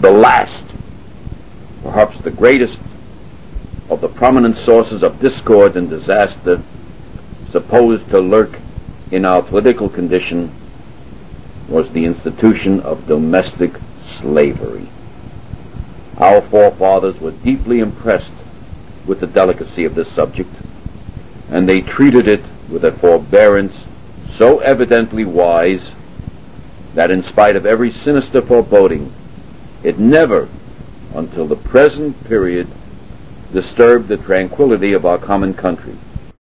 the last, perhaps the greatest, of the prominent sources of discord and disaster supposed to lurk in our political condition was the institution of domestic slavery. Our forefathers were deeply impressed with the delicacy of this subject, and they treated it with a forbearance so evidently wise that in spite of every sinister foreboding, it never, until the present period, disturbed the tranquility of our common country.